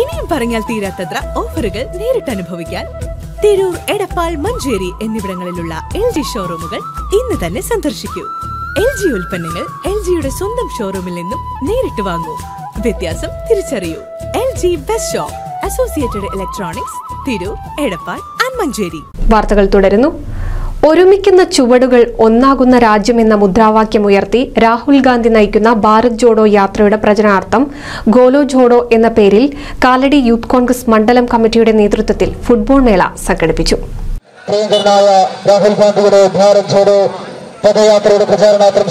ഇനിയും പറഞ്ഞാൽ തീരാത്തത്ര ഓഫറുകൾ നേരിട്ട് അനുഭവിക്കാൻ. തിരൂർ എടപ്പാൾ മഞ്ചേരി എന്നിവിടങ്ങളിലുള്ള എൽ ജി ഷോറൂമുകൾ ഇന്ന് തന്നെ സന്ദർശിക്കൂ. എൽ ജി ഉൽപ്പന്നങ്ങൾ എൽ ജിയുടെ സ്വന്തം ഷോറൂമിൽ നിന്നും നേരിട്ട് വാങ്ങൂ. വ്യത്യാസം തിരിച്ചറിയൂ. L G best shop associated electronics Tirur Edappal and Manjeri. വാർത്തകൾ തുടരുന്നു. ഒരുമിക്കുന്ന ചുവടുകൾ ഒന്നാകുന്ന രാജ്യമെന്ന മുദ്രാവാക്യമുയർത്തി രാഹുൽ ഗാന്ധി നയിക്കുന്ന ഭാരത് ജോഡോ യാത്രയുടെ പ്രചരണാർത്ഥം ഗോലോ ജോഡോ എന്ന പേരിൽ കാലടി യൂത്ത് കോൺഗ്രസ് മണ്ഡലം കമ്മിറ്റിയുടെ നേതൃത്വത്തിൽ ഫുട്ബോൾ മേള സംഘടിപ്പിച്ചു. രാഹുൽ ഗാന്ധിയുടെ ഭാരത് ജോഡോ പ്രചാരണാർത്ഥം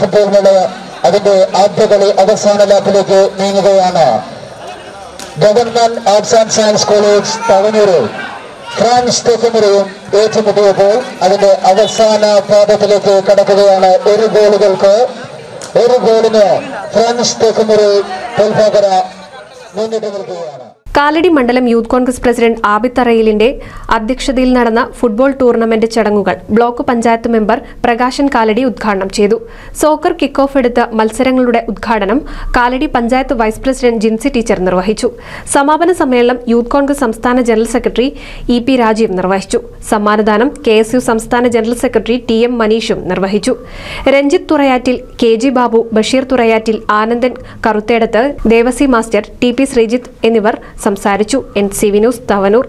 ഫുട്ബോൾ മേള അവസാന നീങ്ങുകയാണ്. Government arts and science college Thavanur France തെക്കുമുറയും ഏറ്റുമുട്ടിയപ്പോൾ അതിന്റെ അവസാന പാദത്തിലേക്ക് കടക്കുകയാണ് ഒരു ഗോളുകൾക്ക്. ഒരു ഗോളിന് ഫ്രാൻസ് തെക്കുമുറി തോൽപ്പാക്കര മുന്നിട്ട് നിൽക്കുകയാണ്. കാലടി മണ്ഡലം യൂത്ത് കോൺഗ്രസ് പ്രസിഡന്റ് ആബിദ് തറയിലിന്റെ അധ്യക്ഷതയിൽ നടന്ന ഫുട്ബോൾ ടൂർണമെന്റ് ചടങ്ങുകൾ ബ്ലോക്ക് പഞ്ചായത്ത് മെമ്പർ പ്രകാശൻ കാലടി ഉദ്ഘാടനം ചെയ്തു. സോക്കർ കിക്ക് ഓഫ് എടുത്ത മത്സരങ്ങളുടെ ഉദ്ഘാടനം Kaladi panchayat vice president Jinsi teacher നിർവഹിച്ചു. സമാപന സമ്മേളനം യൂത്ത് കോൺഗ്രസ് സംസ്ഥാന general secretary E P Rajeev നിർവഹിച്ചു. സമ്മാനദാനം കെ എസ് യു സംസ്ഥാന ജനറൽ സെക്രട്ടറി ടി എം മനീഷും നിർവഹിച്ചു. Ranjith Thurayattil K G Babu Basheer Thurayattil Anandan Karuthedath Devasi master T P Sreejith എന്നിവർ സംസാരിച്ചു. N C Vinoos Thavanur.